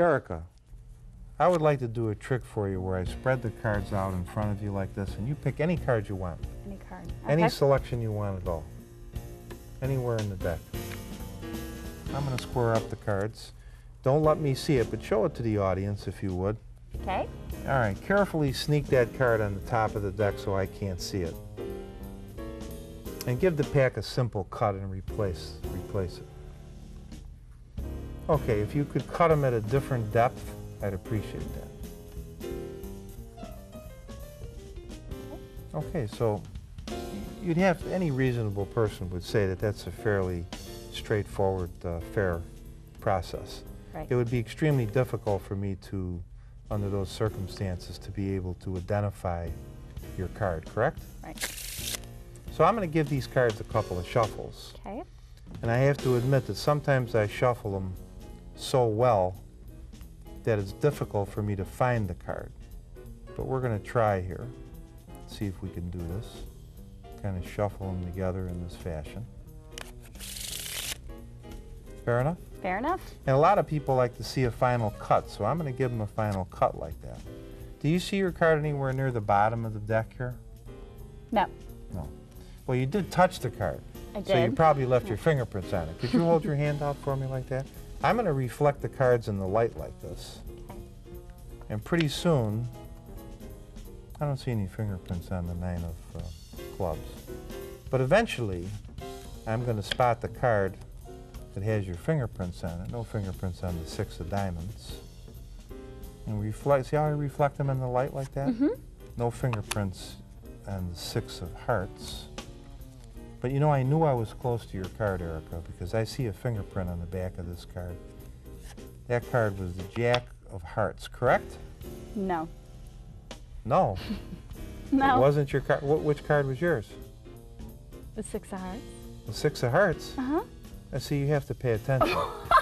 Erica, I would like to do a trick for you where I spread the cards out in front of you like this, and you pick any card you want. Any card. Any selection you want at all. Anywhere in the deck. I'm going to square up the cards. Don't let me see it, but show it to the audience if you would. Okay. All right, carefully sneak that card on the top of the deck so I can't see it. And give the pack a simple cut and replace, replace it. Okay, if you could cut them at a different depth, I'd appreciate that. Okay, so you'd have, any reasonable person would say that that's a fairly straightforward, uh, fair process. Right. It would be extremely difficult for me to, under those circumstances, to be able to identify your card, correct? Right. So I'm going to give these cards a couple of shuffles. Okay. And I have to admit that sometimes I shuffle them so well that it's difficult for me to find the card. But we're going to try here, see if we can do this. Kind of shuffle them together in this fashion. Fair enough? Fair enough. And a lot of people like to see a final cut, so I'm going to give them a final cut like that. Do you see your card anywhere near the bottom of the deck here? No. No. Well, you did touch the card. I So you probably left your fingerprints on it. Could you hold your hand out for me like that? I'm going to reflect the cards in the light like this. Okay. And pretty soon, I don't see any fingerprints on the nine of uh, clubs. But eventually, I'm going to spot the card that has your fingerprints on it. No fingerprints on the six of diamonds. And reflect, see how I reflect them in the light like that? Mm-hmm. No fingerprints on the six of hearts. But you know, I knew I was close to your card, Erica, because I see a fingerprint on the back of this card. That card was the Jack of Hearts, correct? No. No. No. It wasn't your card. Wh- which card was yours? The six of hearts. The Six of Hearts. Uh huh. I see you have to pay attention.